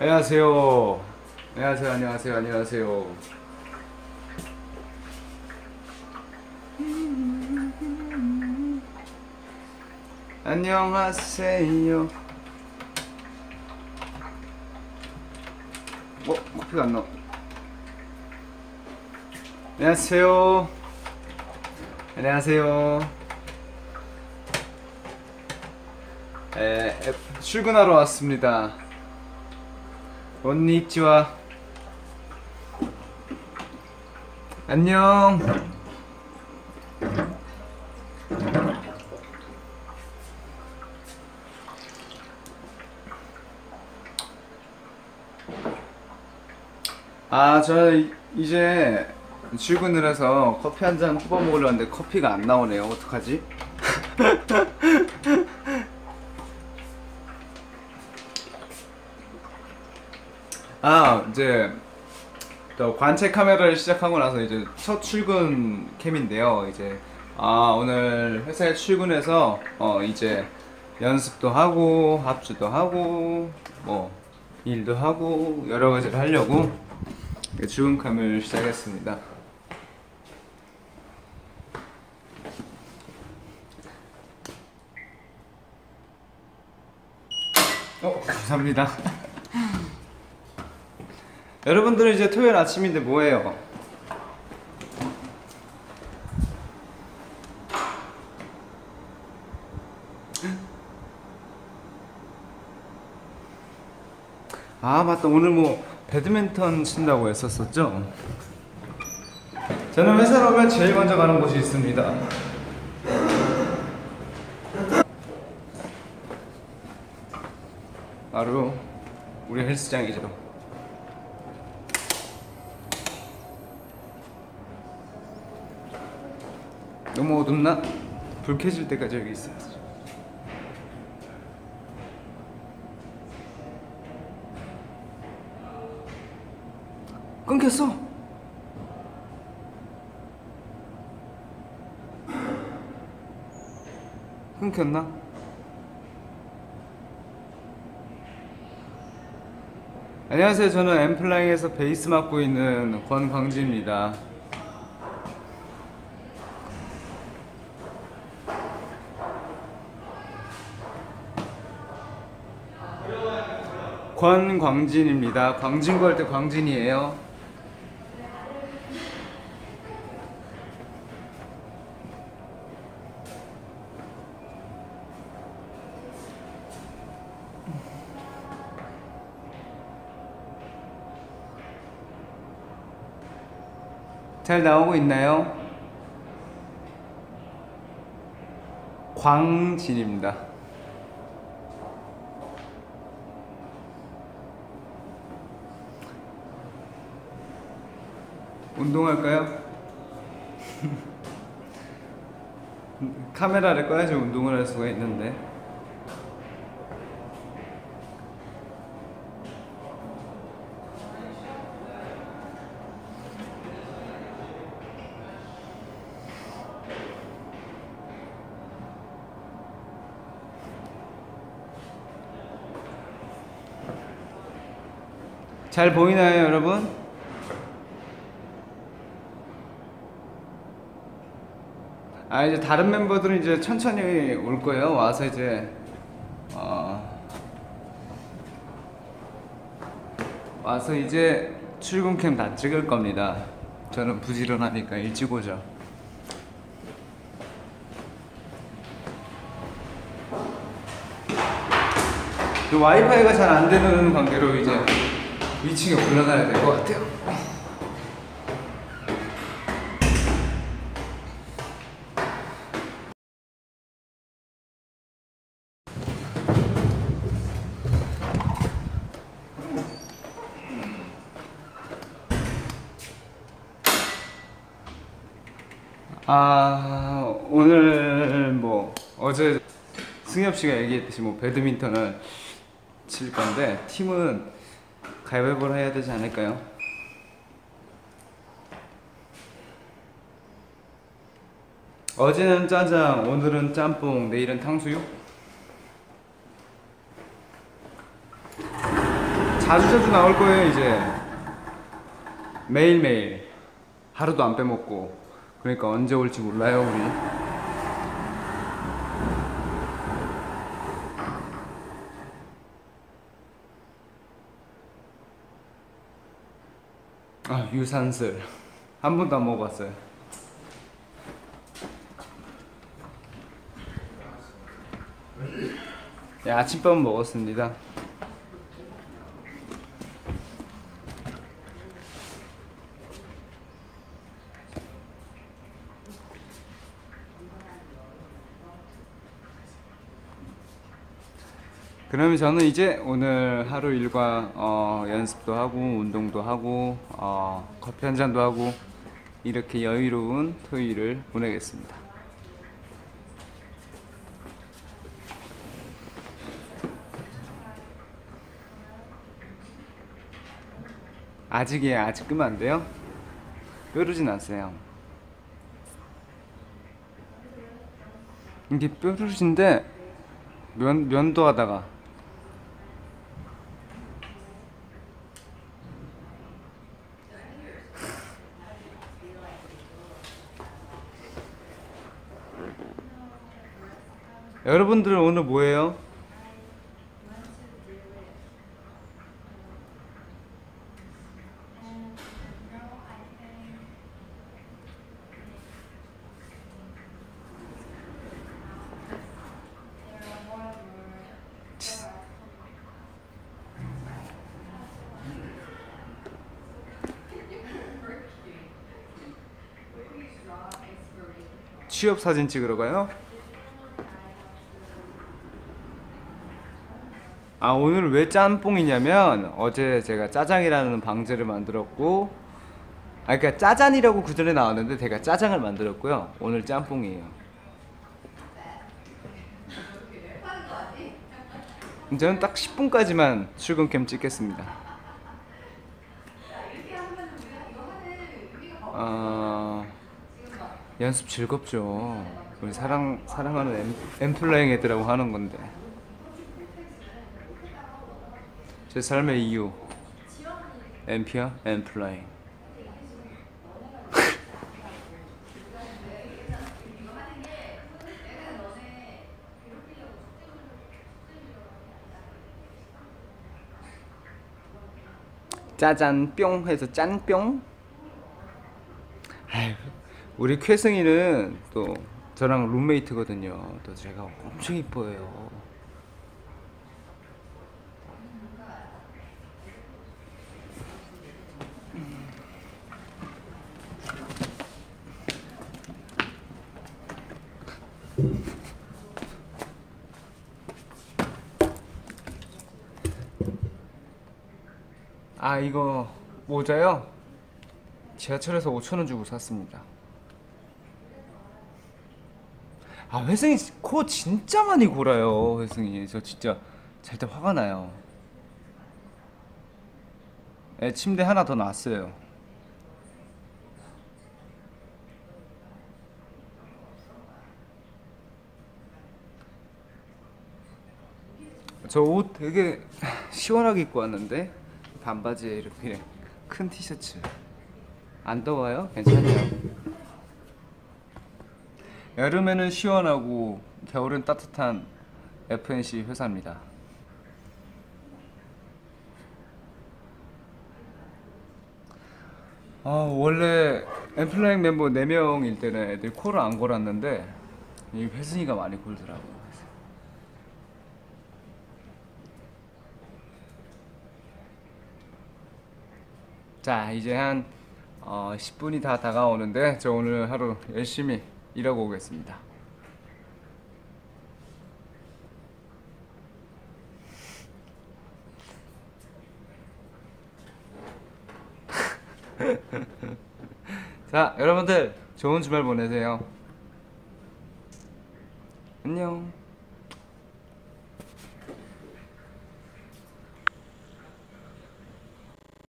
안녕하세요. 안녕하세요. 안녕하세요. 안녕하세요. 안녕하세요. 어, 커피가 안 나와. 안녕하세요. 안녕하세요. 에, 에, 출근하러 왔습니다. 언니치와 안녕. 아, 저 이- 이제 출근을 해서 커피 한 잔 뽑아 먹으려는데 커피가 안 나오네요. 어떡하지? 아, 이제 또 관체 카메라를 시작하고 나서 이제 첫 출근 캠인데요. 이제 아, 오늘 회사에 출근해서 어, 이제 연습도 하고 합주도 하고 뭐 일도 하고 여러 가지를 하려고 출근 캠을 시작했습니다. 어, 감사합니다. 여러분들은 이제 토요일 아침인데 뭐해요? 아 맞다 오늘 뭐 배드민턴 친다고 했었었죠? 저는 회사를 오면 제일 먼저 가는 곳이 있습니다 바로 우리 헬스장이죠 너무 어둡나? 불 켜질 때까지 여기 있어야지 끊겼어 끊겼나? 안녕하세요 저는 엠플라잉에서 베이스 맡고 있는 권광진입니다 권광진입니다. 광진구 할 때 광진이에요. 잘 나오고 있나요? 광진입니다. 운동할까요? 카메라를 꺼야지 운동을 할 수가 있는데 잘 보이나요 여러분? 아 이제 다른 멤버들은 이제 천천히 올 거예요. 와서 이제 어 와서 이제 출근 캠 다 찍을 겁니다. 저는 부지런하니까 일찍 오죠. 그 와이파이가 잘 안 되는 관계로 이제 위층에 올라가야 될 것 같아요. 아 오늘 뭐 어제 승엽 씨가 얘기했듯이 뭐 배드민턴을 칠 건데 팀은 가위바위보를 해야 되지 않을까요? 어제는 짜장, 오늘은 짬뽕, 내일은 탕수육? 자주 자주 나올 거예요 이제 매일 매일 하루도 안 빼먹고 그러니까 언제 올지 몰라요 우리. 아 유산슬 한 번도 안 먹어봤어요. 네, 아침밥은 먹었습니다. 그러면 저는 이제 오늘 하루 일과 어, 연습도 하고 운동도 하고 어, 커피 한 잔도 하고 이렇게 여유로운 토요일을 보내겠습니다. 아직이에요. 아직 끄면 안 돼요? 뾰루진 않으세요. 이게 뾰루진데 면 면도 하다가 여러분들은 오늘 뭐예요? 취업 사진 찍으러 가요? 아 오늘 왜 짬뽕이냐면 어제 제가 짜장이라는 방제를 만들었고 아 그러니까 짜잔이라고 그 전에 나왔는데 제가 짜장을 만들었고요. 오늘 짬뽕이에요. 저는 딱 10분까지만 출근캠 찍겠습니다. 어, 연습 즐겁죠. 우리 사랑, 사랑하는 엠, 엠플라잉 애들하고 하는 건데 제 삶의 이유. 엠피어 엠플라잉. 짜잔 뿅 해서 짠뿅. 우리 쾌승이는 또 저랑 룸메이트거든요. 또 제가 엄청 이뻐해요 아 이거 모자요? 지하철에서 5천원 주고 샀습니다. 아 회승이 코 진짜 많이 골아요 회승이. 저 진짜 잘 때 화가 나요. 애 침대 하나 더 놨어요. 저 옷 되게 시원하게 입고 왔는데 반바지에 이렇게 큰 티셔츠. 안 더워요? 괜찮아요? 여름에는 시원하고 겨울은 따뜻한 FNC 회사입니다. 아 원래 엠플라잉 멤버 4명일 때는 애들 코를 안 골았는데 이 회승이가 많이 골더라고 자 이제 한 어, 10분이 다 다가오는데 저 오늘 하루 열심히 일하고 오겠습니다. 자 여러분들 좋은 주말 보내세요. 안녕